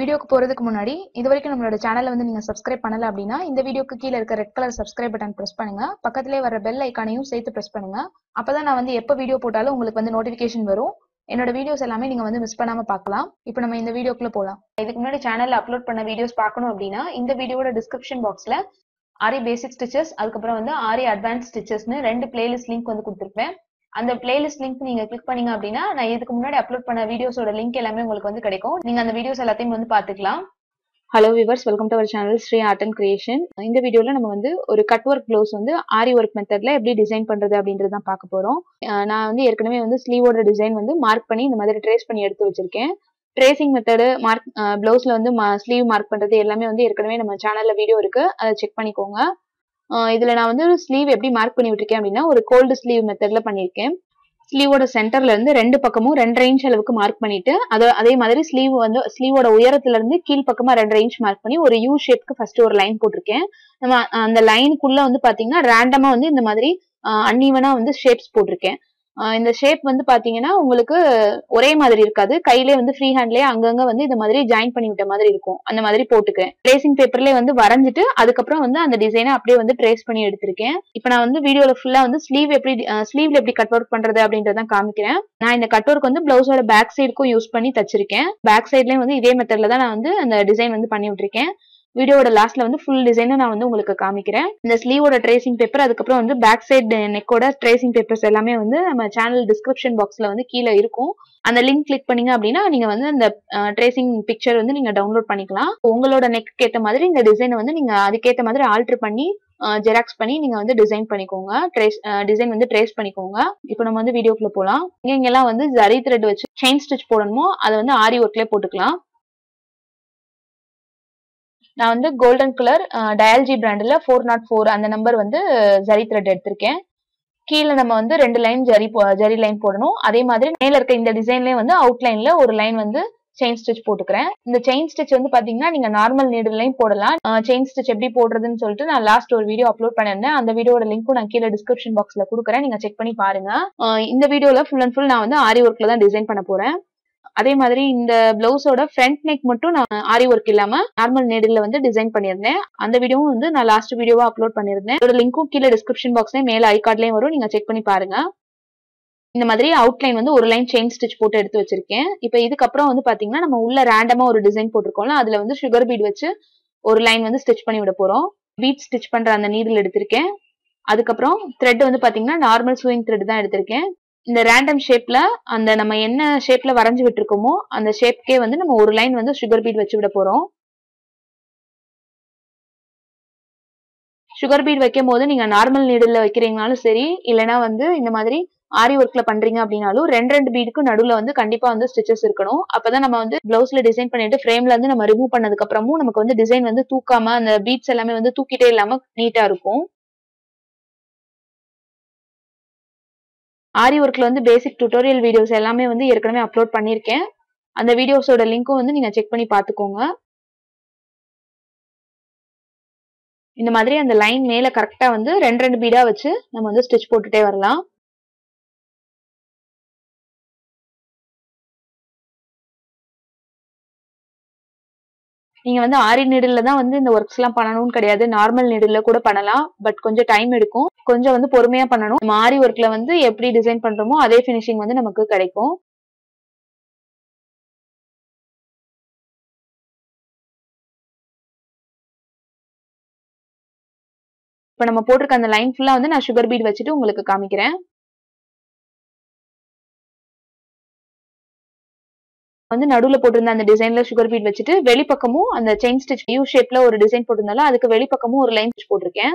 வீடியோக்கு போறதுக்கு முன்னாடி இது வரைக்கும் நம்மளோட சேனலை வந்து நீங்க சப்ஸ்கிரைப் பண்ணல அப்படின்னா இந்த வீடியோக்கு கீழே இருக்க red colour subscribe button press பண்ணுங்க. பக்கத்திலே வர பெல் ஐக்கானையும் சேர்த்து பிரஸ் பண்ணுங்க. அப்பதான் நான் வந்து எப்போ வீடியோ போட்டாலும் உங்களுக்கு வந்து நோட்டிபிகேஷன் வரும். என்னோட வீடியோஸ் எல்லாமே நீங்க வந்து மிஸ் பண்ணாம பார்க்கலாம். இப்போ நம்ம இந்த வீடியோக்குள்ள போலாம். இதுக்கு முன்னாடி சேனல்ல அப்லோட் பண்ண வீடியோஸ் பார்க்கணும் அப்படின்னா இந்த வீடியோட டிஸ்கிரிப்ஷன் பாக்ஸ்ல ஆரி பேசிக் ஸ்டிச்சஸ் அதுக்கப்புறம் வந்து ஆரி அட்வான்ஸ் ஸ்டிச்சஸ்னு ரெண்டு பிளேலிஸ்ட் லிங்க் வந்து கொடுத்துருப்பேன். அந்த பிளேலிஸ்ட் லிங்க் நீங்க கிளிக் பண்ணீங்க அப்படின்னா நான் இதுக்கு முன்னாடி அப்லோட் பண்ண வீடியோஸோட லிங்க் எல்லாமே உங்களுக்கு வந்து கிடைக்கும். நீங்க அந்த வீடியோஸ் எல்லாத்தையும் வந்து பாத்துக்கலாம் hello viewers welcome to our channel Sri art and creation இந்த வீடியோல நம்ம வந்து ஒரு கட் ஒர்க் ப்ளவுஸ் வந்து ஆரி ஒர்க் மெத்தட்ல எப்படி டிசைன் பண்றது அப்படின்றது தான் பார்க்க போறோம். நான் வந்து ஏற்கனவே வந்து ஸ்லீவோட டிசைன் வந்து மார்க் பண்ணி இந்த மாதிரி ட்ரேஸ் பண்ணி எடுத்து வச்சிருக்கேன். ட்ரேசிங் மெத்தடு மார்க் பிளவுஸ்ல வந்து ஸ்லீவ் மார்க் பண்றது எல்லாமே வந்து ஏற்கனவே நம்ம சேனல்ல வீடியோ இருக்கு. அதை செக் பண்ணிக்கோங்க. இதில் நான் வந்து ஸ்லீவ் எப்படி மார்க் பண்ணி விட்டுருக்கேன் அப்படின்னா ஒரு கோல்டு ஸ்லீவ் மெத்தடில் பண்ணியிருக்கேன். ஸ்லீவோட சென்டர்ல இருந்து ரெண்டு பக்கமும் ரெண்டரை இன்ச் அளவுக்கு மார்க் பண்ணிட்டு அது அதே மாதிரி ஸ்லீவ் வந்து ஸ்லீவோட உயரத்துல இருந்து கீழ் பக்கமா ரெண்டரை இன்ச் மார்க் பண்ணி ஒரு யூ ஷேப்க்கு ஃபர்ஸ்ட் ஒரு லைன் போட்டிருக்கேன். நம்ம அந்த லைனுக்குள்ள வந்து பாத்தீங்கன்னா ரேண்டமா வந்து இந்த மாதிரி அன்ஈவனா வந்து ஷேப்ஸ் போட்டிருக்கேன். இந்த ஷேப் வந்து பாத்தீங்கன்னா உங்களுக்கு ஒரே மாதிரி இருக்காது. கையிலே வந்து ஃப்ரீ ஹேண்ட்லயே அங்கங்க வந்து இந்த மாதிரி ஜாயின் பண்ணி விட்ட மாதிரி இருக்கும். அந்த மாதிரி போட்டுக்கேன் ட்ரேசிங் பேப்பர்லயே வந்து வரைஞ்சிட்டு அதுக்கப்புறம் வந்து அந்த டிசைனை அப்படியே வந்து ட்ரேஸ் பண்ணி எடுத்திருக்கேன். இப்போ நான் வந்து வீடியோல ஃபுல்லா வந்து ஸ்லீவ் எப்படி ஸ்லீவ்ல எப்படி கட் ஒர்க் பண்றது அப்படின்றத காமிக்கிறேன். நான் இந்த கட் ஒர்க் வந்து பிளவுஸோட பேக் சைடுக்கும் யூஸ் பண்ணி தச்சிருக்கேன். பேக் சைட்லயும் வந்து இதே மெத்தட்ல தான் நான் வந்து அந்த டிசைன் வந்து பண்ணி விட்டுருக்கேன். வீடியோட லாஸ்ட்ல வந்து ஃபுல் டிசைனை நான் வந்து உங்களுக்கு காமிக்கிறேன். இந்த ஸ்லீவோட ட்ரேசிங் பேப்பர் அதுக்கப்புறம் வந்து பேக் சைடு நெக்கோட ட்ரேசிங் பேப்பர்ஸ் எல்லாமே வந்து நம்ம சேனல் டிஸ்கிரிப்ஷன் பாக்ஸ்ல வந்து கீழே இருக்கும். அந்த லிங்க் கிளிக் பண்ணீங்க அப்படின்னா நீங்க வந்து அந்த ட்ரேசிங் பிக்சர் வந்து நீங்க டவுன்லோட் பண்ணிக்கலாம். உங்களோட நெக் ஏத்த மாதிரி இந்த டிசைனை வந்து நீங்க அதுக்கேத்த மாதிரி ஆல்டர் பண்ணி ஜெராக்ஸ் பண்ணி நீங்க வந்து டிசைன் பண்ணிக்கோங்க. ட்ரேஸ் டிசைன் வந்து ட்ரேஸ் பண்ணிக்கோங்க. இப்போ நம்ம வந்து வீடியோக்குள்ள போகலாம் இங்க இங்கெல்லாம் வந்து ஜரி த்ரெட் வச்சு செயின் ஸ்டிச் போடணுமோ அதை வந்து ஆரி ஒர்க்லேயே போட்டுக்கலாம். நான் வந்து கோல்டன் கலர் டயல்ஜி பிராண்டில் ஃபோர் நாட் ஃபோர் அந்த நம்பர் வந்து ஜரி த்ரெட் எடுத்திருக்கேன். கீழே நம்ம வந்து ரெண்டு லைன் ஜரி ஜரி லைன் போடணும். அதே மாதிரி மேல இருக்க இந்த டிசைன்லயே வந்து அவுட்லைன்ல ஒரு லைன் வந்து செயின் ஸ்டிச் போட்டுக்கிறேன். இந்த செயின் ஸ்டிச் வந்து பாத்தீங்கன்னா நீங்க நார்மல் நீடுலையும் போடலாம். செயின் ஸ்டிச் எப்படி போடுறதுன்னு சொல்லிட்டு நான் லாஸ்ட் ஒரு வீடியோ அப்லோட் பண்ணிருந்தேன் அந்த வீடியோட லிங்க்கும் நான் கீழே டிஸ்கிரிப்ஷன் பாக்ஸ்ல கொடுக்குறேன். நீங்க செக் பண்ணி பாருங்க. இந்த வீடியோல ஃபுல் அண்ட் ஃபுல் நான் வந்து ஆரி ஒர்க்ல தான் டிசைன் பண்ண போறேன். அதே மாதிரி இந்த பிளவுஸோட ஃப்ரண்ட் நெக் மட்டும் நான் ஆரி ஒர்க் இல்லாம நார்மல் நீடில் வந்து டிசைன் பண்ணியிருந்தேன். அந்த வீடியோவும் வந்து நான் லாஸ்ட் வீடியோவா அப்லோட் பண்ணியிருந்தேன். அதோட லிங்க்கும் கீழே டிஸ்கிரிப்ஷன் பாக்ஸ்லயும் மேல ஐ கார்ட்லயும் வரும். நீங்க செக் பண்ணி பாருங்க. இந்த மாதிரி அவுட்லைன் வந்து ஒரு லைன் செயின் ஸ்டிச் போட்டு எடுத்து வச்சிருக்கேன். இப்போ இதுக்கப்புறம் வந்து பாத்தீங்கன்னா நம்ம உள்ள ரேண்டமா ஒரு டிசைன் போட்டிருக்கோம்ல அதுல வந்து சுகர் பீட் வச்சு ஒரு லைன் வந்து ஸ்டிச் பண்ணி விட போறோம். பீட் ஸ்டிச் பண்ற அந்த நீடில் எடுத்திருக்கேன். அதுக்கப்புறம் த்ரெட் வந்து பாத்தீங்கன்னா நார்மல் சூயிங் த்ரெட் தான் எடுத்திருக்கேன். இந்த ரேண்டம் ஷேப்ல அந்த நம்ம என்ன ஷேப்ல வரைஞ்சு விட்டுருக்கோமோ அந்த ஷேப்கே வந்து நம்ம ஒரு லைன் வந்து சுகர் பீட் வச்சு விட போறோம். சுகர் பீட் வைக்கும் போது நீங்க நார்மல் நீடில் வைக்கிறீங்கனாலும் சரி இல்லைன்னா வந்து இந்த மாதிரி ஆரி ஒர்க்ல பண்றீங்க அப்படின்னாலும் ரெண்டு ரெண்டு பீடுக்கும் நடுவுல வந்து கண்டிப்பா வந்து ஸ்டிச்சஸ் இருக்கணும். அப்பதான் நம்ம வந்து பிளவுஸ்ல டிசைன் பண்ணிட்டு ஃப்ரேம்ல இருந்து நம்ம ரிமூவ் பண்ணதுக்கு அப்புறமும் நமக்கு வந்து டிசைன் வந்து தூக்காம அந்த பீட்ஸ் எல்லாமே வந்து தூக்கிட்டே இல்லாம நீட்டா இருக்கும். ஆரி ஒர்க்கில் வந்து பேசிக் டுட்டோரியல் வீடியோஸ் எல்லாமே வந்து ஏற்கனவே அப்லோட் பண்ணியிருக்கேன். அந்த வீடியோஸோட லிங்க்கும் வந்து நீங்கள் செக் பண்ணி பார்த்துக்கோங்க. இந்த மாதிரி அந்த லைன் மேலே கரெக்டாக வந்து ரெண்டு ரெண்டு பீடாக வச்சு நம்ம வந்து ஸ்டிச் போட்டுட்டே வரலாம். நீங்க வந்து ஆரி நீடில் தான் வந்து இந்த ஒர்க்ஸ் எல்லாம் பண்ணணும்னு கிடையாது. நார்மல் நீடில் கூட பண்ணலாம். பட் கொஞ்சம் டைம் எடுக்கும். கொஞ்சம் வந்து பொறுமையா பண்ணணும். நம்ம ஆரி ஒர்க்ல வந்து எப்படி டிசைன் பண்றோமோ அதே ஃபினிஷிங் வந்து நமக்கு கிடைக்கும். இப்ப நம்ம போட்டிருக்க அந்த லைன் ஃபுல்லா வந்து நான் சுகர் பீட் வச்சுட்டு உங்களுக்கு காமிக்கிறேன். வந்து நடுவுல போட்டிருந்த அந்த டிசைன்ல சுகர் பீட் வச்சுட்டு வெளிப்பக்கமும் அந்த செயின் ஸ்டிச் யூ ஷேப்ல ஒரு டிசைன் போட்டிருந்தாலும் அதுக்கு வெளிப்பக்கமும் ஒரு லைன் ஸ்டிச் போட்டிருக்கேன்.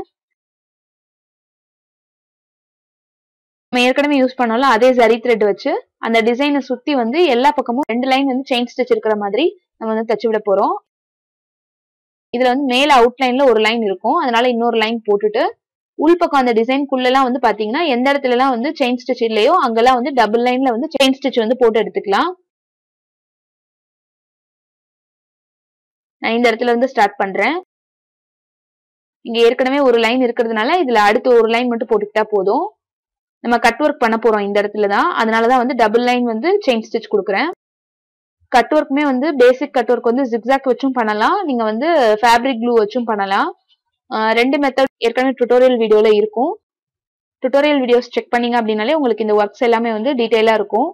நம்ம ஏற்கனவே யூஸ் பண்ணாலும் அதே ஜரி த்ரெட் வச்சு அந்த டிசைனை சுத்தி வந்து எல்லா பக்கமும் ரெண்டு லைன் வந்து செயின் ஸ்டிச் இருக்கிற மாதிரி நம்ம வந்து தச்சு விட போறோம். இதுல வந்து மேல அவுட்லைன்ல ஒரு லைன் இருக்கும். அதனால இன்னொரு லைன் போட்டுட்டு உள்பக்கம் அந்த டிசைன்குள்ள எல்லாம் வந்து பாத்தீங்கன்னா எந்த இடத்துல எல்லாம் வந்து செயின் ஸ்டிச் இல்லையோ அங்கெல்லாம் வந்து டபுள் லைன்ல வந்து செயின் ஸ்டிச் வந்து போட்டு எடுத்துக்கலாம். நான் இந்த இடத்துல இருந்து ஸ்டார்ட் பண்றேன். இங்க ஏற்கனவே ஒரு லைன் இருக்கிறதுனால இதுல அடுத்து ஒரு லைன் மட்டும் போட்டுக்கிட்டா போதும். நம்ம கட் ஒர்க் பண்ண போறோம் இந்த இடத்துல தான். அதனாலதான் வந்து டபுள் லைன் வந்து செயின் ஸ்டிச் கொடுக்குறேன். கட் ஒர்க்குமே வந்து பேசிக் கட் ஒர்க் வந்து ஜிக்ஸாக் வச்சும் பண்ணலாம். நீங்க வந்து ஃபேப்ரிக் க்ளூ வச்சும் பண்ணலாம். ரெண்டு மெத்தட் ஏற்கனவே டுட்டோரியல் வீடியோல இருக்கும். டுட்டோரியல் வீடியோஸ் செக் பண்ணீங்க அப்படின்னாலே உங்களுக்கு இந்த ஒர்க்ஸ் எல்லாமே வந்து டீட்டெயிலாக இருக்கும்.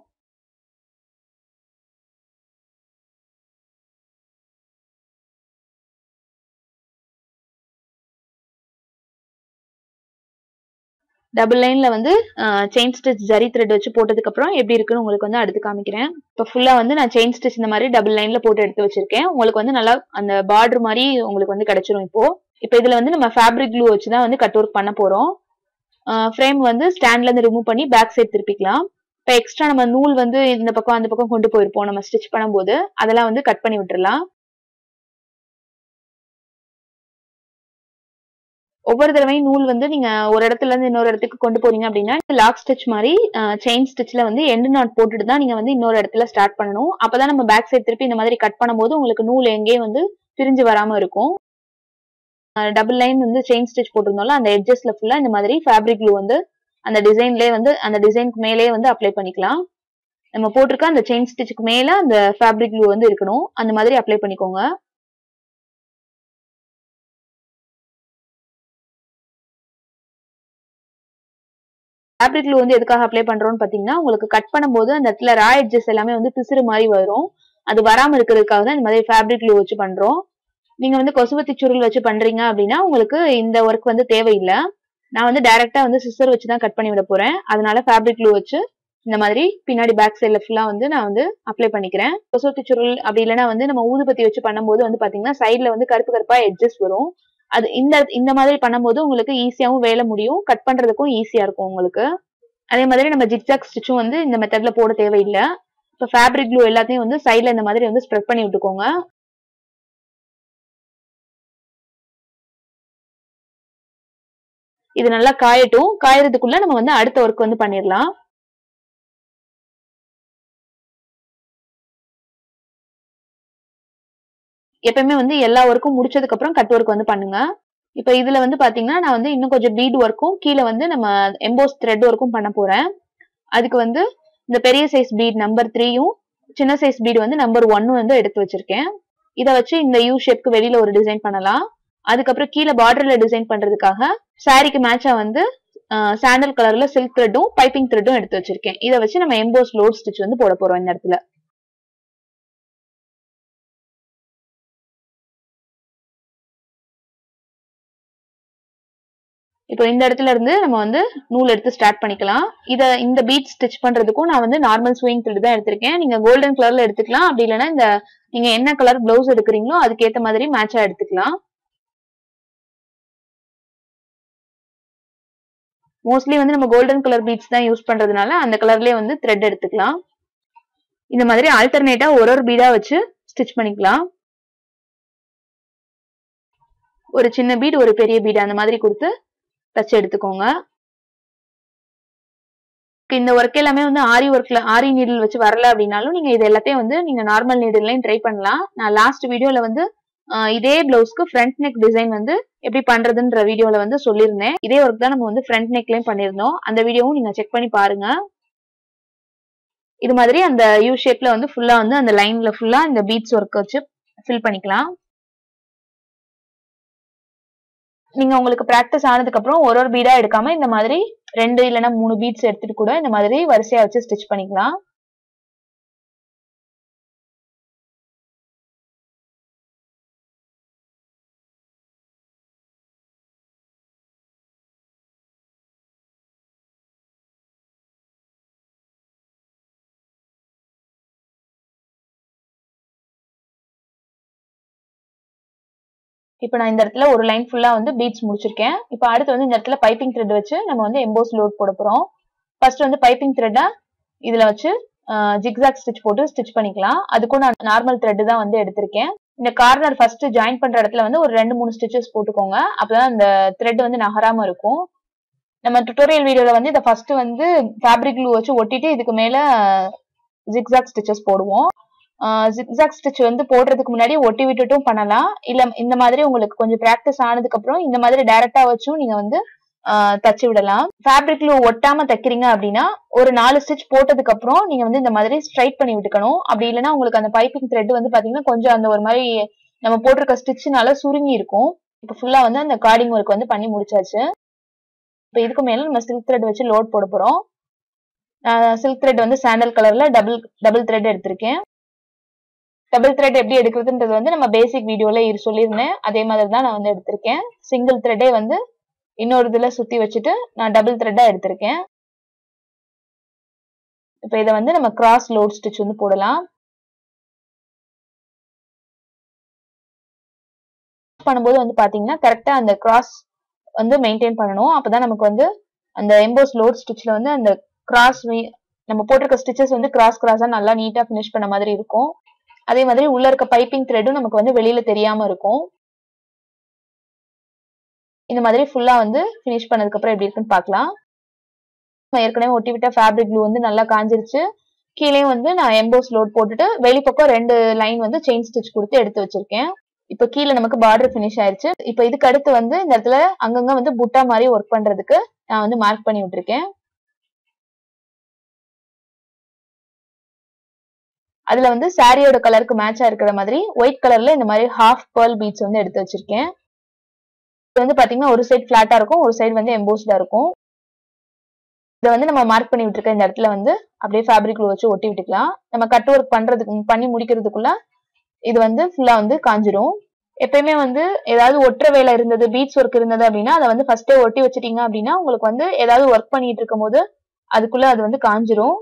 டபுள் லைன்ல வந்து செயின் ஸ்டிச் ஜரி த்ரெட் வச்சு போட்டதுக்கு அப்புறம் எப்படி இருக்குன்னு உங்களுக்கு வந்து அடுத்து காமிக்கிறேன். இப்போ ஃபுல்லா வந்து நான் செயின் ஸ்டிச் இந்த மாதிரி டபுள் லைன்ல போட்டு எடுத்து வச்சிருக்கேன். உங்களுக்கு வந்து நல்லா அந்த பார்டர் மாதிரி உங்களுக்கு வந்து கிடைச்சிரும் இப்போ. இப்போ இதுல வந்து நம்ம ஃபேப்ரிக் க்ளூ வச்சு தான் வந்து கட் ஒர்க் பண்ண போறோம். ஃப்ரேம் வந்து ஸ்டாண்ட்ல இருந்து ரிமூவ் பண்ணி பேக் சைட் திருப்பிக்கலாம். இப்போ எக்ஸ்ட்ரா நம்ம நூல் வந்து இந்த பக்கம் அந்த பக்கம் கொண்டு போயிருப்போம். நம்ம ஸ்டிச் பண்ணும்போது அதெல்லாம் வந்து கட் பண்ணி விட்டுறலாம். ஒவ்வொரு தடவையும் நூல் வந்து நீங்க ஒரு இடத்துல இருந்து இன்னொரு இடத்துக்கு கொண்டு போறீங்க அப்படின்னா லாக் ஸ்டிச் மாதிரி செயின் ஸ்டிச்ல வந்து எண்டு நாட் போட்டுட்டு தான் நீங்க வந்து இன்னொரு இடத்துல ஸ்டார்ட் பண்ணணும். அப்பதான் நம்ம பேக் சைட் திருப்பி இந்த மாதிரி கட் பண்ணும்போது உங்களுக்கு நூல் எங்கேயும் வந்து பிரிஞ்சு வராம இருக்கும். டபுள் லைன் வந்து செயின் ஸ்டிச் போட்டிருந்தோம்ல அந்த எட்ஜஸ்ல ஃபுல்லா இந்த மாதிரி ஃபேப்ரிக் க்ளூ வந்து அந்த டிசைன்லயே வந்து அந்த டிசைனுக்கு மேலே வந்து அப்ளை பண்ணிக்கலாம். நம்ம போட்டிருக்க அந்த செயின் ஸ்டிச்சுக்கு மேல அந்த ஃபேப்ரிக் க்ளூ வந்து இருக்கணும். அந்த மாதிரி அப்ளை பண்ணிக்கோங்க. ஃபேப்ரிக் க்ளூ வந்து எதுக்காக அப்ளை பண்றோம்னு பாத்தீங்கன்னா உங்களுக்கு கட் பண்ணும்போது அந்த இடத்துல ரா எட்ஜஸ் எல்லாமே வந்து பிசுறு மாதிரி வரும். அது வராம இருக்கிறதுக்காக தான் இந்த மாதிரி ஃபேப்ரிக் க்ளூ வச்சு பண்றோம். நீங்க வந்து கொசுவத்தி சுருள் வச்சு பண்றீங்க அப்படின்னா உங்களுக்கு இந்த ஒர்க் வந்து தேவையில்லை. நான் வந்து டைரக்டா வந்து சிசர் வச்சு தான் கட் பண்ணி விட போறேன். அதனால ஃபேப்ரிக் க்ளூ வச்சு இந்த மாதிரி பின்னாடி பேக் சைட்ல ஃபுல்லா வந்து நான் வந்து அப்ளை பண்ணிக்கிறேன். கொசுவத்தி சுருள் அப்படி இல்லைன்னா வந்து நம்ம ஊதுபத்தி வச்சு பண்ணும்போது வந்து பாத்தீங்கன்னா சைட்ல வந்து கருப்பு கருப்பா எட்ஜஸ் வரும். அது இந்த இந்த மாதிரி பண்ணும்போது உங்களுக்கு ஈஸியாவும் வேலை முடியும். கட் பண்றதுக்கும் ஈஸியா இருக்கும் உங்களுக்கு. அதே மாதிரி நம்ம ஜிக்ஸாக் ஸ்டிச்சும் வந்து இந்த மெத்தட்ல போட தேவையில்லை. இப்போ ஃபேப்ரிக் க்ளூ எல்லாத்தையும் வந்து சைட்ல இந்த மாதிரி வந்து ஸ்ப்ரெட் பண்ணி விட்டுக்கோங்க. இது நல்லா காயட்டும். காயறதுக்குள்ள நம்ம வந்து அடுத்த ஒர்க் வந்து பண்ணிடலாம் எப்பயுமே வந்து எல்லா ஒர்க்கும் முடிச்சதுக்கு அப்புறம் கட் ஒர்க் வந்து பண்ணுங்க. இப்ப இதுல வந்து பாத்தீங்கன்னா நான் வந்து இன்னும் கொஞ்சம் பீட் ஒர்க்கும் கீழே வந்து நம்ம எம்போஸ் த்ரெட் ஒர்க்கும் பண்ண போறேன். அதுக்கு வந்து இந்த பெரிய சைஸ் பீட் நம்பர் த்ரீயும் சின்ன சைஸ் பீடு வந்து நம்பர் ஒன்னும் வந்து எடுத்து வச்சிருக்கேன். இதை வச்சு இந்த யூ ஷேப்க்கு வெளியில ஒரு டிசைன் பண்ணலாம். அதுக்கப்புறம் கீழே பார்டர்ல டிசைன் பண்றதுக்காக சாரிக்கு மேட்சா வந்து சாண்டல் கலர்ல சில்க் த்ரெட்டும் பைப்பிங் த்ரெட்டும் எடுத்து வச்சிருக்கேன். இதை வச்சு நம்ம எம்போஸ் லோட் ஸ்டிச் வந்து போட போறோம் இந்த இடத்துல. இப்போ இந்த இடத்துல இருந்து நம்ம வந்து நூல் எடுத்து ஸ்டார்ட் பண்ணிக்கலாம். இத இந்த பீட் ஸ்டிச் பண்றதுக்கும் நான் வந்து நார்மல் ஸ்விங் த்ரெட் தான் எடுத்திருக்கேன். நீங்க கோல்டன் கலர்ல எடுத்துக்கலாம். அப்படி இல்லைன்னா இந்த நீங்க என்ன கலர் பிளவுஸ் எடுக்கிறீங்களோ அதுக்கேத்த மாதிரி மேட்சா எடுத்துக்கலாம். மோஸ்ட்லி வந்து நம்ம கோல்டன் கலர் பீட்ஸ் தான் யூஸ் பண்றதுனால அந்த கலர்லயே வந்து த்ரெட் எடுத்துக்கலாம். இந்த மாதிரி ஆல்டர்னேட்டா ஒரு ஒரு பீடா வச்சு ஸ்டிச் பண்ணிக்கலாம். ஒரு சின்ன பீட் ஒரு பெரிய பீட் அந்த மாதிரி கொடுத்து தச்சு எடுத்துக்கோங்க. இந்த ஒர்க் எல்லாமே வந்து ஆரி ஒர்க்ல ஆரி நீடில் வச்சு வரல அப்படின்னாலும் நீங்க இது எல்லாத்தையும் வந்து நீங்க நார்மல் நீடில்லையும் ட்ரை பண்ணலாம். நான் லாஸ்ட் வீடியோல வந்து இதே பிளவுஸ்க்கு ஃப்ரண்ட் நெக் டிசைன் வந்து எப்படி பண்றதுன்ற வீடியோல வந்து சொல்லியிருந்தேன். இதே ஒர்க் தான் நம்ம வந்து ஃப்ரண்ட் நெக்லயும் பண்ணியிருந்தோம். அந்த வீடியோவும் நீங்க செக் பண்ணி பாருங்க. இது மாதிரி அந்த யூ ஷேப்ல வந்து ஃபுல்லா வந்து அந்த லைன்ல ஃபுல்லா இந்த பீட்ஸ் ஒர்க் வச்சு ஃபில் பண்ணிக்கலாம். நீங்க உங்களுக்கு பிராக்டிஸ் ஆனதுக்கு அப்புறம் ஒரு ஒரு பீடா எடுக்காம இந்த மாதிரி ரெண்டு இல்லைன்னா மூணு பீட்ஸ் எடுத்துட்டு கூட இந்த மாதிரி வரிசையா வச்சு ஸ்டிச் பண்ணிக்கலாம். இப்போ நான் இந்த இடத்துல ஒரு லைன் ஃபுல்லா வந்து பீட்ஸ் முடிச்சிருக்கேன். இப்போ அடுத்து வந்து இந்த இடத்துல பைப்பிங் த்ரெட் வச்சு நம்ம வந்து எம்போஸ் லோட் போட போறோம். ஃபர்ஸ்ட் வந்து பைப்பிங் த்ரெட்டை இதுல வச்சு ஜிக்ஸாக் ஸ்டிச் போட்டு ஸ்டிச் பண்ணிக்கலாம். அதுக்கும் நான் நார்மல் த்ரெட் தான் வந்து எடுத்திருக்கேன். இந்த கார்னர் ஃபர்ஸ்ட் ஜாயின் பண்ற இடத்துல வந்து ஒரு ரெண்டு மூணு ஸ்டிச்சஸ் போட்டுக்கோங்க. அப்பதான் அந்த த்ரெட் வந்து நகராம இருக்கும். நம்ம டுட்டோரியல் வீடியோல வந்து இதை ஃபர்ஸ்ட் வந்து ஃபேப்ரிக் க்ளூ வச்சு ஒட்டிட்டு இதுக்கு மேல ஜிக்ஸாக் ஸ்டிச்சஸ் போடுவோம். ஜிக்ஸாக் ஸ்டிச் வந்து போடுறதுக்கு முன்னாடி ஒட்டி விட்டுட்டும் பண்ணலாம். இல்ல இந்த மாதிரி உங்களுக்கு கொஞ்சம் ப்ராக்டிஸ் ஆனதுக்கு அப்புறம் இந்த மாதிரி டைரக்டா வச்சும் நீங்க வந்து தச்சு விடலாம். ஃபேப்ரிக்ல ஒட்டாம தைக்கிறீங்க அப்படின்னா ஒரு நாலு ஸ்டிச் போட்டதுக்கு அப்புறம் நீங்க வந்து இந்த மாதிரி ஸ்ட்ரைட் பண்ணி விட்டுக்கணும். அப்படி இல்லைன்னா உங்களுக்கு அந்த பைப்பிங் த்ரெட் வந்து பாத்தீங்கன்னா கொஞ்சம் அந்த ஒரு மாதிரி நம்ம போட்டிருக்க ஸ்டிச்சுனால சுருங்கி இருக்கும். இப்போ ஃபுல்லா வந்து அந்த கார்டிங் ஒர்க் வந்து பண்ணி முடிச்சாச்சு. இப்போ இதுக்கு மேல நம்ம சில்க் த்ரெட் வச்சு லோட் போட போறோம். சில்க் த்ரெட் வந்து சாண்டல் கலர்ல டபுள் டபுள் த்ரெட் எடுத்திருக்கேன். டபுள் த்ரெட் எப்படி எடுக்கிறதுன்றது வந்து நம்ம பேசிக் வீடியோல சொல்லியிருந்தேன். அதே மாதிரி தான் நான் வந்து எடுத்திருக்கேன். சிங்கிள் த்ரெட்டே வந்து இன்னொரு இதுல சுத்தி வச்சுட்டு நான் டபுள் த்ரெட்டா எடுத்திருக்கேன். இப்போ இதை வந்து நம்ம கிராஸ் லோட் ஸ்டிச் வந்து போடலாம். பண்ணும்போது வந்து பாத்தீங்கன்னா கரெக்டா அந்த கிராஸ் வந்து மெயின்டைன் பண்ணணும். அப்பதான் நமக்கு வந்து அந்த எம்போஸ் லோட் ஸ்டிச்ல வந்து அந்த கிராஸ் நம்ம போட்டிருக்க ஸ்டிச்சஸ் வந்து கிராஸ் கிராஸா நல்லா நீட்டா ஃபினிஷ் பண்ண மாதிரி இருக்கும். அதே மாதிரி உள்ள இருக்க பைப்பிங் த்ரெட்டும் நமக்கு வந்து வெளியில தெரியாம இருக்கும். இந்த மாதிரி ஃபுல்லா வந்து ஃபினிஷ் பண்ணதுக்கு அப்புறம் எப்படி இருக்குன்னு பார்க்கலாம். ஏற்கனவே ஒட்டி விட்ட ஃபேப்ரிக் க்ளூ வந்து நல்லா காஞ்சிருச்சு. கீழே வந்து நான் எம்போஸ் லோட் போட்டுட்டு வெளிப்பக்கம் ரெண்டு லைன் வந்து செயின் ஸ்டிச் கொடுத்து எடுத்து வச்சிருக்கேன். இப்போ கீழே நமக்கு பார்டர் ஃபினிஷ் ஆயிருச்சு. இப்போ இதுக்கு அடுத்து வந்து இந்த இடத்துல அங்கங்க வந்து புட்டா மாதிரி ஒர்க் பண்றதுக்கு நான் வந்து மார்க் பண்ணி விட்டுருக்கேன். அதுல வந்து சாரியோட கலருக்கு மேட்சா இருக்கிற மாதிரி ஒயிட் கலர்ல இந்த மாதிரி ஹாஃப் பேர்ல் பீட்ஸ் வந்து எடுத்து வச்சிருக்கேன். இது வந்து பாத்தீங்கன்னா ஒரு சைடு பிளாட்டா இருக்கும் ஒரு சைடு வந்து எம்போஸ்டா இருக்கும். இதை வந்து நம்ம மார்க் பண்ணி விட்டுருக்க இந்த இடத்துல வந்து அப்படியே ஃபேப்ரிக் வச்சு ஒட்டி விட்டுக்கலாம். நம்ம கட் ஒர்க் பண்றதுக்கு பண்ணி முடிக்கிறதுக்குள்ள இது வந்து ஃபுல்லா வந்து காஞ்சிரும். எப்பயுமே வந்து ஏதாவது ஒற்ற வேலை இருந்தது பீட்ஸ் ஒர்க் இருந்தது அப்படின்னா அதை வந்து ஃபர்ஸ்டே ஒட்டி வச்சிட்டீங்க அப்படின்னா உங்களுக்கு வந்து ஏதாவது ஒர்க் பண்ணிட்டு இருக்கும் போது அதுக்குள்ள அது வந்து காஞ்சிரும்.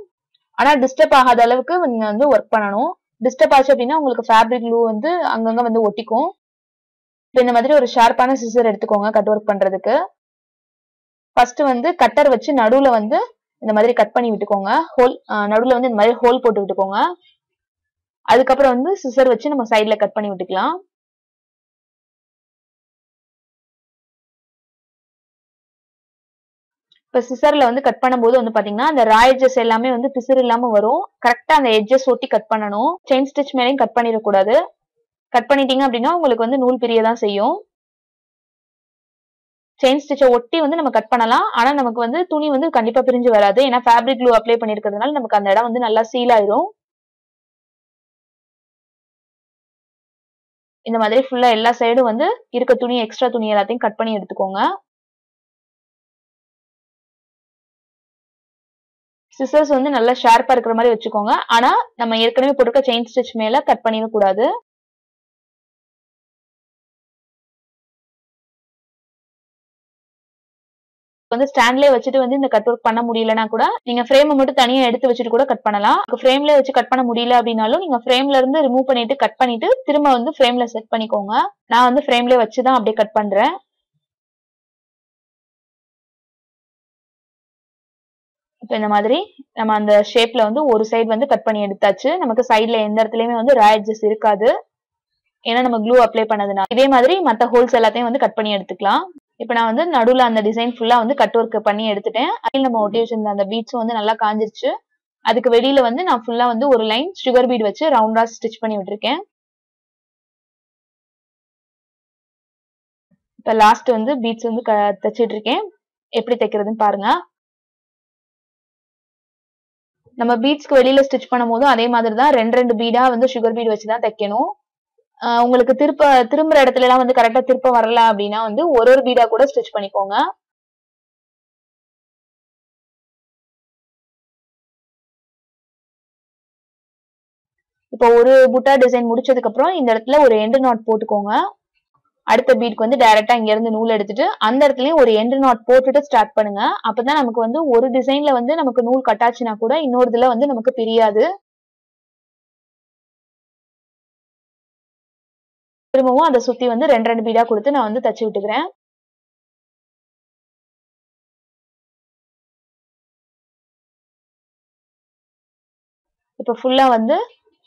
ஆனா டிஸ்டர்ப் ஆகாத அளவுக்கு நீங்க வந்து ஒர்க் பண்ணணும். டிஸ்டர்ப் ஆச்சு அப்படின்னா உங்களுக்கு ஃபேப்ரிக் க்ளூ வந்து அங்கங்க வந்து ஒட்டிக்கும். இப்போ இந்த மாதிரி ஒரு ஷார்ப்பான சிசர் எடுத்துக்கோங்க கட் ஒர்க் பண்றதுக்கு. ஃபர்ஸ்ட் வந்து கட்டர் வச்சு நடுவுல வந்து இந்த மாதிரி கட் பண்ணி விட்டுக்கோங்க. ஹோல் நடுவுல வந்து இந்த மாதிரி ஹோல் போட்டு விட்டுக்கோங்க. அதுக்கப்புறம் வந்து சிசர் வச்சு நம்ம சைட்ல கட் பண்ணி விட்டுக்கலாம். இப்ப சிசர்ல வந்து கட் பண்ணும்போது வந்து பாத்தீங்கன்னா அந்த ரா எட்ஜஸ் எல்லாமே வந்து பிசுறு இல்லாம வரும். கரெக்டா அந்த எட்ஜஸ் ஒட்டி கட் பண்ணணும். செயின் ஸ்டிச் மேலேயும் கட் பண்ணிடக்கூடாது. கட் பண்ணிட்டீங்க அப்படின்னா உங்களுக்கு வந்து நூல் பிரிய தான் செய்யும். செயின் ஸ்டிச்சை ஒட்டி வந்து நம்ம கட் பண்ணலாம். ஆனா நமக்கு வந்து துணி வந்து கண்டிப்பா பிரிஞ்சு வராது. ஏன்னா ஃபேப்ரிக் க்ளூ அப்ளை பண்ணிருக்கிறதுனால நமக்கு அந்த இடம் வந்து நல்லா சீல் ஆயிரும். இந்த மாதிரி ஃபுல்லா எல்லா சைடும் வந்து இருக்க துணி எக்ஸ்ட்ரா துணி எல்லாத்தையும் கட் பண்ணி எடுத்துக்கோங்க. சிசர்ஸ் வந்து நல்லா ஷார்ப்பா இருக்கிற மாதிரி வச்சுக்கோங்க. ஆனா நம்ம ஏற்கனவே போட்டிருக்க செயின் ஸ்டிச் மேல கட் பண்ணிடக்கூடாது. வந்து ஸ்டாண்ட்லயே வச்சுட்டு வந்து இந்த கட் ஒர்க் பண்ண முடியலனா கூட நீங்க ஃப்ரேமை மட்டும் தனியா எடுத்து வச்சுட்டு கூட கட் பண்ணலாம். ஃப்ரேம்ல வச்சு கட் பண்ண முடியல அப்படின்னாலும் நீங்க ஃப்ரேம்ல இருந்து ரிமூவ் பண்ணிட்டு கட் பண்ணிட்டு திரும்ப வந்து ஃப்ரேம்ல செட் பண்ணிக்கோங்க. நான் வந்து ஃப்ரேம்ல வச்சு தான் அப்படியே கட் பண்றேன். இப்போ இந்த மாதிரி நம்ம அந்த ஷேப்ல வந்து ஒரு சைடு வந்து கட் பண்ணி எடுத்தாச்சு. நமக்கு சைட்ல எந்த இடத்துலயுமே வந்து ராயட்ஜஸ் இருக்காது. ஏன்னா நம்ம க்ளூ அப்ளை பண்ணதுனால. இதே மாதிரி மற்ற ஹோல்ஸ் எல்லாத்தையும் வந்து கட் பண்ணி எடுத்துக்கலாம். இப்போ நான் வந்து நடுவில் அந்த டிசைன் ஃபுல்லா வந்து கட் ஒர்க் பண்ணி எடுத்துட்டேன். அதில் நம்ம ஒட்டி வச்சிருந்த அந்த பீட்ஸும் வந்து நல்லா காஞ்சிருச்சு. அதுக்கு வெளியில வந்து நான் ஃபுல்லா வந்து ஒரு லைன் சுகர் பீட் வச்சு ரவுண்டா ஸ்டிச் பண்ணி விட்டுருக்கேன். இப்போ லாஸ்ட் வந்து பீட்ஸ் வந்து தைச்சிட்டு இருக்கேன். எப்படி தைக்கிறதுன்னு பாருங்க. நம்ம பீட்ஸ்க்கு வெளியில ஸ்டிச் பண்ணும் போதும் அதே மாதிரி தான் ரெண்டு ரெண்டு பீடா வந்து சுகர் பீட் வச்சு தான் தைக்கணும் உங்களுக்கு திருப்ப திரும்புற இடத்துல எல்லாம் வந்து கரெக்டா திருப்ப வரல அப்படின்னா வந்து ஒரு ஒரு பீடா கூட ஸ்டிச் பண்ணிக்கோங்க. இப்போ ஒரு புட்டா டிசைன் முடிச்சதுக்கு அப்புறம் இந்த இடத்துல ஒரு எண்டு நாட் போட்டுக்கோங்க. அடுத்த பீட்க்கு வந்து டைரக்டா இங்க இருந்து நூல் எடுத்துட்டு அந்த இடத்துலயும் ஒரு எண்டு நாட் போட்டுட்டு ஸ்டார்ட் பண்ணுங்க. அப்பதான் நமக்கு வந்து ஒரு டிசைன்ல வந்து நமக்கு நூல் கட்டாச்சுன்னா கூட இன்னொரு இதுல வந்து நமக்கு பிரியாது. திரும்பவும் அதை சுத்தி வந்து ரெண்டு ரெண்டு பீடா கொடுத்து நான் வந்து தச்சு விட்டுக்கிறேன். இப்ப ஃபுல்லா வந்து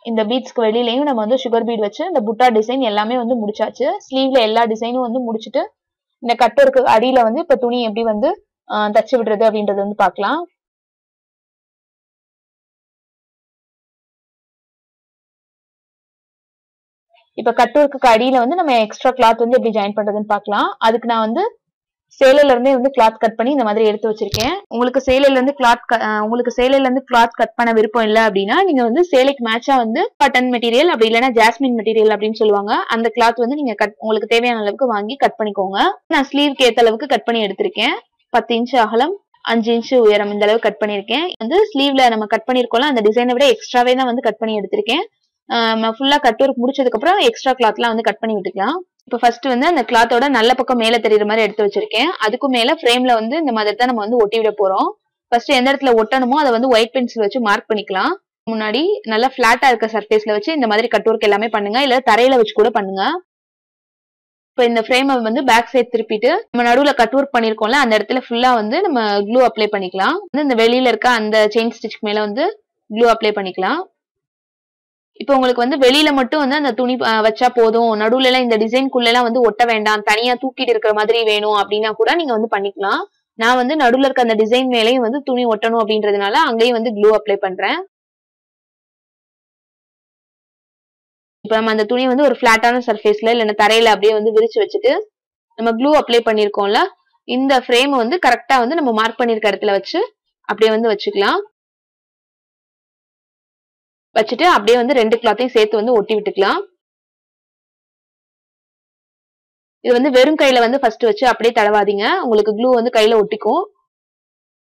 இந்த பீட்ஸ்க்கு வெளியிலையும் நம்ம வந்து சுகர் பீட் வச்சு இந்த புட்டா டிசைன் எல்லாமே வந்து முடிச்சாச்சு. ஸ்லீவ்ல எல்லா டிசைனும் வந்து முடிச்சுட்டு இந்த கட்டருக்கு அடியில வந்து இப்ப துணி எப்படி வந்து தச்சு விடுறது அப்படின்றது வந்து பார்க்கலாம். இப்ப கட் அடியில வந்து நம்ம எக்ஸ்ட்ரா கிளாத் வந்து எப்படி ஜாயின் பண்றதுன்னு பார்க்கலாம். அதுக்கு நான் வந்து சேலையில இருந்தே வந்து கிளாத் கட் பண்ணி இந்த மாதிரி எடுத்து வச்சிருக்கேன். உங்களுக்கு சேலையில இருந்து கிளாத் உங்களுக்கு சேலையில இருந்து கிளாத் கட் பண்ண விருப்பம் இல்ல அப்படின்னா நீங்க வந்து சேலைக்கு மேட்சா வந்து பட்டன் மெட்டீரியல் அப்படி இல்லைன்னா ஜாஸ்மின் மெட்டீரியல் அப்படின்னு சொல்லுவாங்க. அந்த கிளாத் வந்து நீங்க கட் உங்களுக்கு தேவையான அளவுக்கு வாங்கி கட் பண்ணிக்கோங்க. நான் ஸ்லீவ்க்கு ஏத்த அளவுக்கு கட் பண்ணி எடுத்திருக்கேன். பத்து இன்ச்சு அகலம் அஞ்சு இன்ச்சு உயரம் இந்த அளவு கட் பண்ணிருக்கேன் வந்து ஸ்லீவ்ல நம்ம கட் பண்ணிருக்கோம்ல அந்த டிசைனை விட எக்ஸ்ட்ராவே தான் வந்து கட் பண்ணி எடுத்திருக்கேன். ஃபுல்லா கட் ஒர்க் முடிச்சதுக்கு அப்புறம் எக்ஸ்ட்ரா கிளாத்லாம் வந்து கட் பண்ணி விட்டுக்கலாம். இப்போ ஃபர்ஸ்ட் வந்து அந்த கிளாத்தோட நல்ல பக்கம் மேல தெரியுற மாதிரி எடுத்து வச்சிருக்கேன். அதுக்கும் மேல ஃப்ரேம்ல வந்து இந்த மாதிரி தான் நம்ம வந்து ஒட்டி விட போறோம். ஃபர்ஸ்ட் எந்த இடத்துல ஒட்டணுமோ அதை வந்து ஒயிட் பென்சில் வச்சு மார்க் பண்ணிக்கலாம். முன்னாடி நல்லா பிளாட்டா இருக்க சர்ஃபேஸ்ல வச்சு இந்த மாதிரி கட் ஒர்க் எல்லாமே பண்ணுங்க. இல்ல தரையில வச்சு கூட பண்ணுங்க. இப்போ இந்த ஃப்ரேமை வந்து பேக் சைட் திருப்பிட்டு நம்ம நடுவுல கட் ஒர்க் பண்ணிருக்கோம்ல அந்த இடத்துல ஃபுல்லா வந்து நம்ம க்ளூ அப்ளை பண்ணிக்கலாம். வந்து இந்த வெளியில இருக்க அந்த செயின் ஸ்டிச்சுக்கு மேல வந்து க்ளூ அப்ளை பண்ணிக்கலாம். இப்போ உங்களுக்கு வந்து வெளியில மட்டும் வந்து அந்த துணி வச்சா போதும். நடுவுல எல்லாம் இந்த டிசைன்குள்ள எல்லாம் வந்து ஒட்ட வேண்டாம். தனியா தூக்கிட்டு இருக்கிற மாதிரி வேணும் அப்படின்னா கூட நீங்க வந்து பண்ணிக்கலாம். நான் வந்து நடுவுல இருக்க அந்த டிசைன் மேலேயும் வந்து துணி ஒட்டணும் அப்படின்றதுனால அங்கேயும் வந்து க்ளூ அப்ளை பண்றேன். இப்போ நம்ம அந்த துணி வந்து ஒரு பிளாட்டான சர்ஃபேஸ்ல இல்லைன்னா தரையில அப்படியே வந்து விரிச்சு வச்சுட்டு நம்ம க்ளூ அப்ளை பண்ணிருக்கோம்ல இந்த ஃப்ரேம் வந்து கரெக்டா வந்து நம்ம மார்க் பண்ணிருக்க இடத்துல வச்சு அப்படியே வந்து வச்சுக்கலாம். வச்சுட்டு அப்படியே வந்து ரெண்டு கிளாத்தையும் சேர்த்து வந்து ஒட்டி விட்டுக்கலாம். இது வந்து வெறும் கையில வந்து ஃபர்ஸ்ட் வச்சு அப்படியே தடவாதீங்க. உங்களுக்கு க்ளூ வந்து கையில ஒட்டிக்கும்.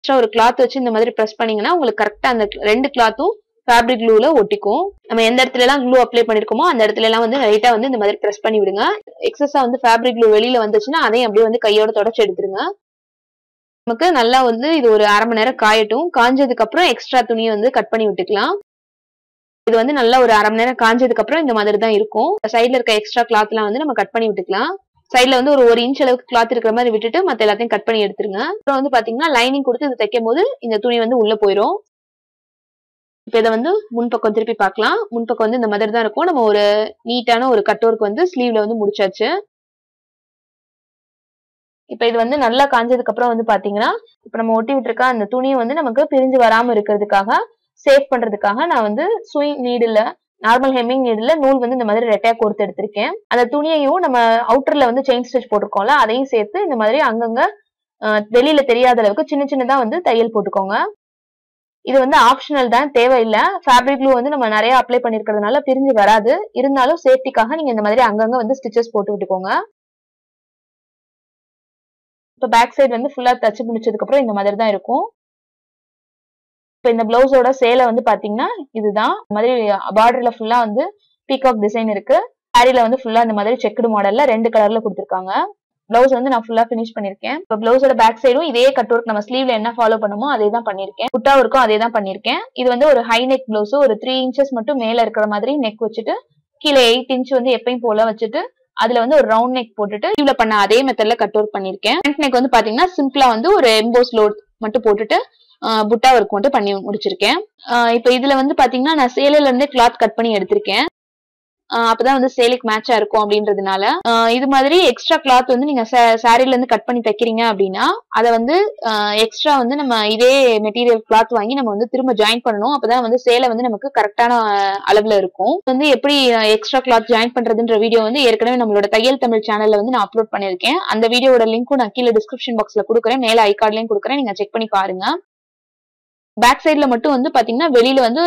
ஒரு கிளாத் வச்சு இந்த மாதிரி ப்ரெஸ் பண்ணீங்கன்னா உங்களுக்கு கரெக்டா அந்த ரெண்டு கிளாத்தும் ஃபேப்ரிக் க்ளூல ஒட்டிக்கும். நம்ம எந்த இடத்துல எல்லாம் க்ளூ அப்ளை பண்ணிருக்கோமோ அந்த இடத்துல எல்லாம் வந்து லைட்டா வந்து இந்த மாதிரி ப்ரெஸ் பண்ணி விடுங்க. எக்ஸஸா வந்து ஃபேப்ரிக் க்ளூ வெளியில வந்துச்சுன்னா அதையும் அப்படியே வந்து கையோட தொடச்சு எடுத்துருங்க. நமக்கு நல்லா வந்து இது ஒரு அரை மணி நேரம் காயட்டும். காஞ்சதுக்கு அப்புறம் எக்ஸ்ட்ரா துணியை வந்து கட் பண்ணி விட்டுக்கலாம். இது வந்து நல்லா ஒரு அரை மணி நேரம் காஞ்சதுக்கு அப்புறம் இந்த மாதிரி தான் இருக்கும். சைட்ல இருக்க எக்ஸ்ட்ரா கிளாத் எல்லாம் வந்து நம்ம கட் பண்ணி விட்டுக்கலாம். சைட்ல வந்து ஒரு ஒரு இன்ச் அளவுக்கு கிளாத் இருக்கிற மாதிரி விட்டுட்டு மத்த எல்லாத்தையும் கட் பண்ணி எடுத்துருங்க. அப்புறம் வந்து பாத்தீங்கன்னா லைனிங் கொடுத்து இது தைக்கும் போது இந்த துணி வந்து உள்ள போயிடும் இப்ப இதை வந்து முன்பக்கம் திருப்பி பார்க்கலாம். முன்பக்கம் வந்து இந்த மாதிரி தான் இருக்கும். நம்ம ஒரு நீட்டான ஒரு கட் ஒர்க் வந்து ஸ்லீவ்ல வந்து முடிச்சாச்சு. இப்ப இது வந்து நல்லா காஞ்சதுக்கு அப்புறம் வந்து பாத்தீங்கன்னா இப்ப நம்ம ஒட்டி விட்டுருக்க அந்த துணியை வந்து நமக்கு பிரிஞ்சு வராம இருக்கிறதுக்காக சேவ் பண்றதுக்காக நான் வந்து sewing needle normal hemming needle நூல் வந்து இந்த மாதிரி ரெட்டையா கோர்த்து எடுத்திருக்கேன். அந்த துணியையும் நம்ம அவுட்டர்ல வந்து செயின் ஸ்டிச் போட்டிருக்கோம்ல அதையும் சேர்த்து இந்த மாதிரி அங்கங்க வெளியில தெரியாத அளவுக்கு சின்ன சின்னதா வந்து தையல் போட்டுக்கோங்க. இது வந்து ஆப்ஷனல் தான் தேவையில்லை. ஃபேப்ரிக் க்ளூ வந்து நம்ம நிறைய அப்ளை பண்ணிருக்கிறதுனால பிரிஞ்சு வராது. இருந்தாலும் சேஃப்டிக்காக நீங்க இந்த மாதிரி அங்கங்க வந்து ஸ்டிச்சஸ் போட்டு விட்டுக்கோங்க. இப்போ பேக் சைடு வந்து ஃபுல்லா தச்சு முடிச்சதுக்கு அப்புறம் இந்த மாதிரி தான் இருக்கும். இப்போ இந்த பிளவுஸோட சேலை வந்து பாத்தீங்கன்னா இதுதான். இந்த மாதிரி பார்டர்ல ஃபுல்லா வந்து பீகாக் டிசைன் இருக்கு. சாரில வந்து ஃபுல்லா இந்த மாதிரி செக்குடு மாடல்ல ரெண்டு கலர்ல கொடுத்துருக்காங்க. பிளவுஸ் வந்து நான் ஃபுல்லா ஃபினிஷ் பண்ணிருக்கேன். இப்போ பிளவுஸோட பேக் சைடும் இதே கட் ஒர்க் நம்ம ஸ்லீவ்ல என்ன ஃபாலோ பண்ணுமோ அதே தான் பண்ணிருக்கேன். புட்டா ஒர்க்கும் அதே தான் பண்ணிருக்கேன். இது வந்து ஒரு ஹை நெக் பிளவுஸ் ஒரு த்ரீ இன்ச்சஸ் மட்டும் மேல இருக்கிற மாதிரி நெக் வச்சுட்டு கீழே எயிட் இன்ச் வந்து எப்பயும் போல வச்சுட்டு அதுல வந்து ஒரு ரவுண்ட் நெக் போட்டுட்டு இதுல பண்ண அதே மெத்தட்ல கட் ஒர்க் பண்ணிருக்கேன். ஃப்ரண்ட் நெக் வந்து பாத்தீங்கன்னா சிம்பிளா வந்து ஒரு எம்போஸ் லோட் மட்டும் போட்டுட்டு புட்டா ஒர்க் மட்டும் பண்ணி முடிச்சிருக்கேன். இப்போ இதுல வந்து பாத்தீங்கன்னா நான் சேலையில இருந்தே கிளாத் கட் பண்ணி எடுத்திருக்கேன். அப்பதான் வந்து சேலைக்கு மேட்சா இருக்கும் அப்படின்றதுனால. இது மாதிரி எக்ஸ்ட்ரா கிளாத் வந்து நீங்க சாரில இருந்து கட் பண்ணி தைக்கிறீங்க அப்படின்னா அதை வந்து எக்ஸ்ட்ரா வந்து நம்ம இதே மெட்டீரியல் கிளாத் வாங்கி நம்ம வந்து திரும்ப ஜாயின் பண்ணணும். அப்பதான் வந்து சேலை வந்து நமக்கு கரெக்டான அளவுல இருக்கும். வந்து எப்படி எக்ஸ்ட்ரா கிளாத் ஜாயின் பண்றதுன்ற வீடியோ வந்து ஏற்கனவே நம்மளோட தையல் தமிழ் சேனல்ல வந்து நான் அப்லோட் பண்ணிருக்கேன் அந்த வீடியோட லிங்க்கும் நான் கீழே டிஸ்கிரிப்ஷன் பாக்ஸ்ல கொடுக்குறேன். மேல ஐ கார்ட்லயும் கொடுக்குறேன். நீங்க செக் பண்ணி பாருங்க. பேக் சைட்ல மட்டும் வந்து பாத்தீங்கன்னா வெளியில வந்து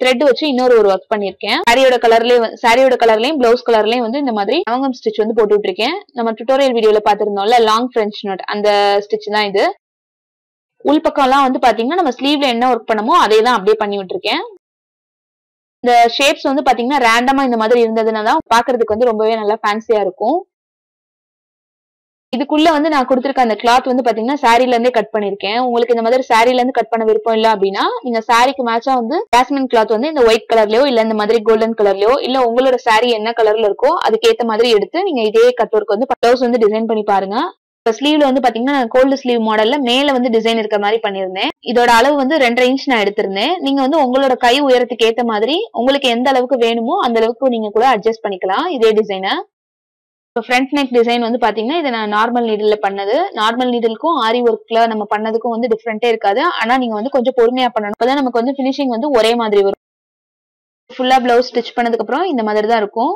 த்ரெட் வச்சு இன்னொரு ஒரு ஒர்க் பண்ணிருக்கேன். சாரியோட கலர்லயும் சாரியோட கலர்லயும் பிளவுஸ் கலர்லயும் வந்து இந்த மாதிரி அவங்கம் ஸ்டிச் வந்து போட்டு விட்டுருக்கேன். நம்ம டுட்டோரியல் வீடியோல பாத்திருந்தோம்ல லாங் பிரெஞ்ச் நோட் அந்த ஸ்டிச் தான் இது. உள் பக்கம் எல்லாம் வந்து பாத்தீங்கன்னா நம்ம ஸ்லீவ்ல என்ன ஒர்க் பண்ணமோ அதே தான் அப்படியே பண்ணி விட்டுருக்கேன். இந்த ஷேப்ஸ் வந்து பாத்தீங்கன்னா ரேண்டமா இந்த மாதிரி இருந்ததுன்னா தான் பாக்குறதுக்கு வந்து ரொம்பவே நல்லா ஃபேன்சியா இருக்கும். இதுக்குள்ள வந்து நான் கொடுத்துருக்க அந்த கிளாத் வந்து பாத்தீங்கன்னா சாரில இருந்தே கட் பண்ணிருக்கேன். உங்களுக்கு இந்த மாதிரி சாரில இருந்து கட் பண்ண விருப்பம் இல்ல அப்படின்னா நீங்க சாரிக்கு மேட்சா வந்து ஜாஸ்மின் கிளாத் வந்து இந்த ஒயிட் கலர்லயோ இல்ல இந்த மாதிரி கோல்டன் கலர்லயோ இல்ல உங்களோட சாரி என்ன கலர்ல இருக்கோ அதுக்கேற்ற மாதிரி எடுத்து நீங்க இதே கட் ஒர்க் வந்து பிளவுஸ் வந்து டிசைன் பண்ணி பாருங்க. இப்போ ஸ்லீவ்ல வந்து பாத்தீங்கன்னா கோல்டு ஸ்லீவ் மாடல்ல மேல வந்து டிசைன் இருக்க மாதிரி பண்ணிருந்தேன் இதோட அளவு வந்து ரெண்டரை இன்ச் நான் எடுத்திருந்தேன். நீங்க வந்து உங்களோட கை உயரத்துக்கு ஏத்த மாதிரி உங்களுக்கு எந்த அளவுக்கு வேணுமோ அந்த அளவுக்கு நீங்க கூட அட்ஜஸ்ட் பண்ணிக்கலாம் இதே டிசைனை இப்போ ஃப்ரண்ட் நெக் டிசைன் வந்து பாத்தீங்கன்னா இதை நான் நார்மல் நீடில் பண்ணது. நார்மல் நீடிலுக்கும் ஆரி ஒர்க்ல நம்ம பண்ணதுக்கும் வந்து டிஃப்ரெண்டே இருக்காது. ஆனா நீங்க வந்து கொஞ்சம் பொறுமையா பண்ணணும். அப்பதான் நமக்கு வந்து ஃபினிஷிங் வந்து ஒரே மாதிரி வரும். ஃபுல்லா பிளவுஸ் ஸ்டிச் பண்ணதுக்கு அப்புறம் இந்த மாதிரி தான் இருக்கும்.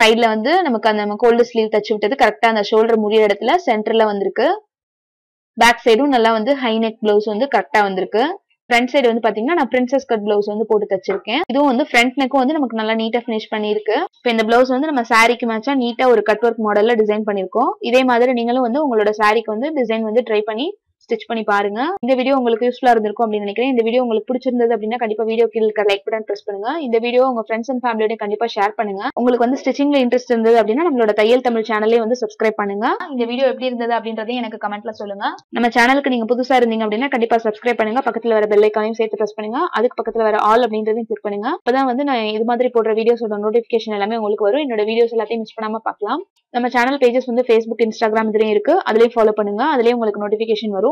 சைட்ல வந்து நமக்கு அந்த நம்ம கோல்டு ஸ்லீவ் தச்சு விட்டது கரெக்டா அந்த ஷோல்டர் முடிய இடத்துல சென்டர்ல வந்திருக்கு. பேக் சைடும் நல்லா வந்து ஹை நெக் பிளவுஸ் வந்து கரெக்டா வந்திருக்கு. ஃப்ரண்ட் சைடு வந்து பாத்தீங்கன்னா நான் பிரின்சஸ் கட் பிளவுஸ் வந்து போட்டு தச்சிருக்கேன். இதுவும் வந்து ஃப்ரண்ட் நெக்கும் வந்து நமக்கு நல்லா நீட்டா ஃபினிஷ் பண்ணிருக்கு இப்போ இந்த பிளவுஸ் வந்து நம்ம சாரிக்கு மேட்சா நீட்டா ஒரு கட் ஒர்க் மாடல்ல டிசைன் பண்ணிருக்கோம் இதே மாதிரி நீங்களும் வந்து உங்களோட சாரிக்கு வந்து டிசைன் வந்து ட்ரை பண்ணி ஸ்டிச் பண்ணி பாருங்க. இந்த வீடியோ உங்களுக்கு யூஸ்ஃபுல்லா இருந்திருக்கும் அப்படின்னு நினைக்கிறேன். இந்த வீடியோ உங்களுக்கு பிடிச்சிருந்தது அப்படின்னா கண்டிப்பா வீடியோ கீழே இருக்க லைக் பட்டன் பிரஸ் பண்ணுங்க. இந்த வீடியோ உங்க ஃப்ரெண்ட்ஸ் அண்ட் ஃபேமிலியோட கண்டிப்பா ஷேர் பண்ணுங்க. உங்களுக்கு வந்து ஸ்டிச்சிங்ல இன்ட்ரெஸ்ட் இருந்தது அப்படின்னா நம்மளோட தையல் தமிழ் சேனலே வந்து சப்ஸ்கிரைப் பண்ணுங்க. இந்த வீடியோ எப்படி இருந்தது அப்படின்றதையும் எனக்கு கமெண்ட்ல சொல்லுங்க. நம்ம சேனலுக்கு நீங்க புதுசா இருந்தீங்க அப்படின்னா கண்டிப்பா சப்ஸ்கிரைப் பண்ணுங்க. பக்கத்துல வர பெல் சேர்த்து பிரஸ் பண்ணுங்க. அதுக்கு பக்கத்துல வர ஆல் அப்படின்றதையும் கிளிக் பண்ணுங்க. அப்பதான் வந்து நான் இது மாதிரி போடுற வீடியோஸோட நோட்டிபிகேஷன் எல்லாமே உங்களுக்கு வரும். என்னோட வீடியோஸ் எல்லாத்தையும் மிஸ் பண்ணாம பார்க்கலாம். நம்ம சேனல் பேஜஸ் வந்து ஃபேஸ்புக் இன்ஸ்டாகிராம் இதுலயும் இருக்கு. அதுலயும் ஃபாலோ பண்ணுங்க. அதுலயும் உங்களுக்கு நோட்டிபிகேஷன் வரும்.